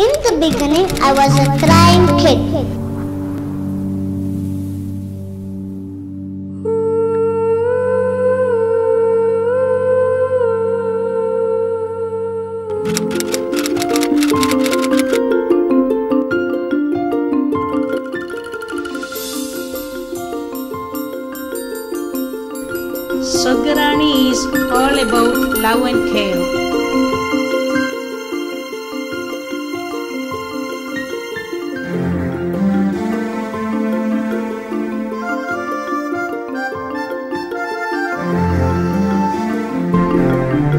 In the beginning, I was a crying kid. Swargarani is all about love and care.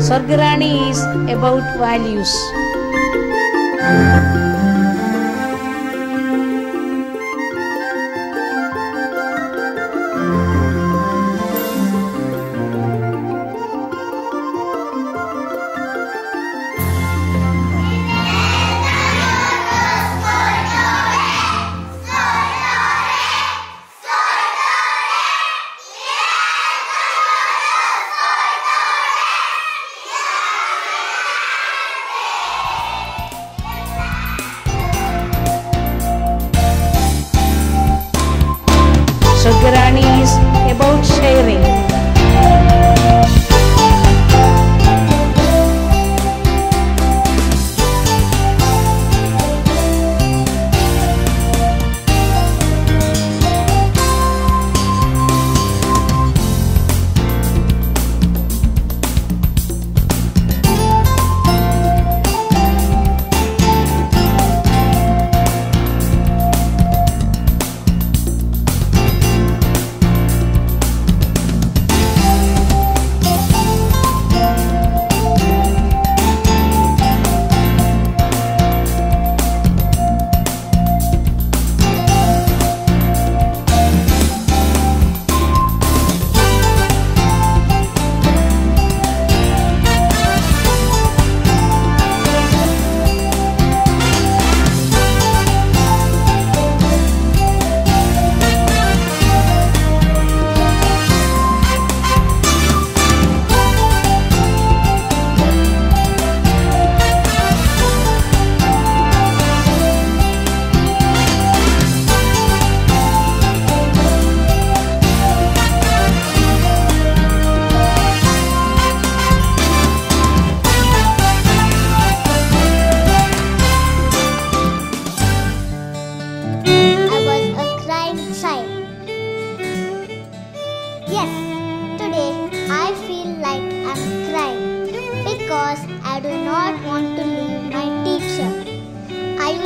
Swargarani is about values. Is about sharing.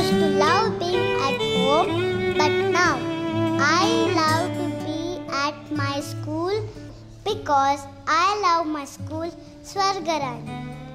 Used to love being at home, but now I love to be at my school because I love my school, Swargarani.